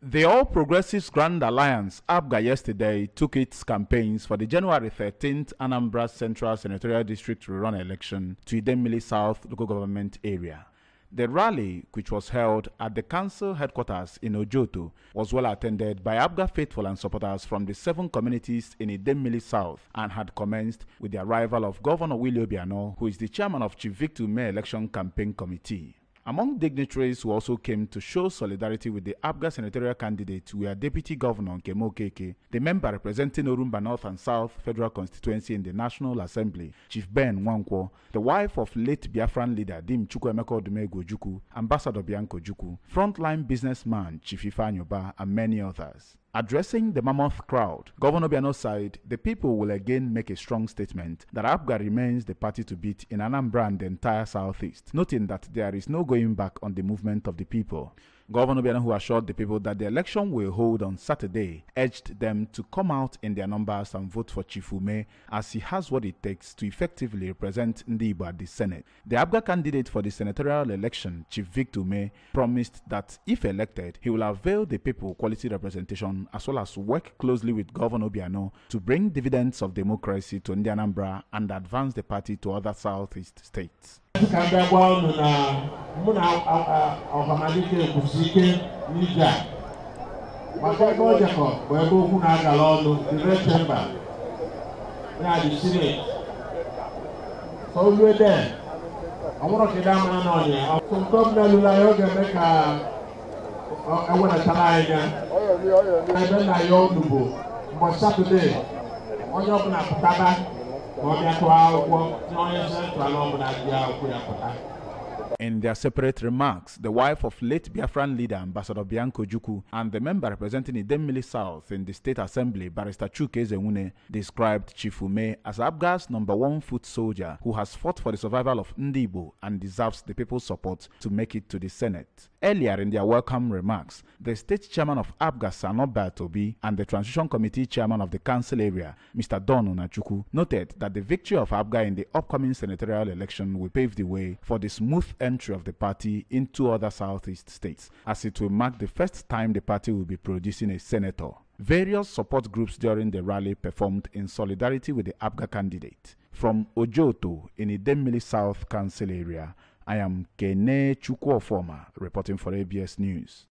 The All Progressives Grand Alliance, APGA, yesterday took its campaigns for the January 13th Anambra Central Senatorial District rerun election to Idemili South local government area. The rally, which was held at the council headquarters in Ojoto, was well attended by APGA faithful and supporters from the seven communities in Idemili South and had commenced with the arrival of Governor Willie Obiano, who is the chairman of Chief Victor Umeh Election Campaign Committee. Among dignitaries who also came to show solidarity with the ABGA senatorial candidate were Deputy Governor Nkemo Keke, the member representing Orumba North and South Federal Constituency in the National Assembly, Chief Ben Nwankwo, the wife of late Biafran leader Dim Chukwuemeka Odumegwu Ambassador Bianco Ojukwu, frontline businessman Chief Ifeanyi and many others. Addressing the mammoth crowd, Governor Obiano said the people will again make a strong statement that APGA remains the party to beat in Anambra and the entire southeast, noting that there is no going back on the movement of the people. Governor Obiano, who assured the people that the election will hold on Saturday, urged them to come out in their numbers and vote for Chifume as he has what it takes to effectively represent Ndigbo at the Senate. The APGA candidate for the senatorial election, Chief Victor promised that if elected, he will avail the people quality representation as well as work closely with Governor Obiano to bring dividends of democracy to Anambra and advance the party to other southeast states. mụ na ọkamalite ekwusi ike n'ije a maka ebe ọ jekọ bụ ebe okwu na-agara ọnụ direct chamber. Ya dị senate solue de amara na ọnya ọtụ ntọ m na-elula ọ ga-eme ka ewenatara anyị ebe nna ya ọnụ bụ mbọchị satọde onye ọbụla pụtaba ma ọ bịa tụọ akwụkwọ na onye sentral ọbụla dị akwụkwọ ya pụta In their separate remarks, the wife of late Biafran leader Ambassador Bianca Ojukwu and the member representing Idemili South in the State Assembly, Barrister Chuke Zewune, described Chifume as APGA's number one foot soldier who has fought for the survival of Ndigbo and deserves the people's support to make it to the Senate. Earlier in their welcome remarks, the state chairman of APGA, Sanoba Tobi, and the transition committee chairman of the council area, Mr. Don Unachuku, noted that the victory of APGA in the upcoming senatorial election will pave the way for the smooth entry of the party into other southeast states, as it will mark the first time the party will be producing a senator. Various support groups during the rally performed in solidarity with the APGA candidate. From Ojoto in Idemili South Council area, I am Kene Chukwuofoma reporting for ABS News.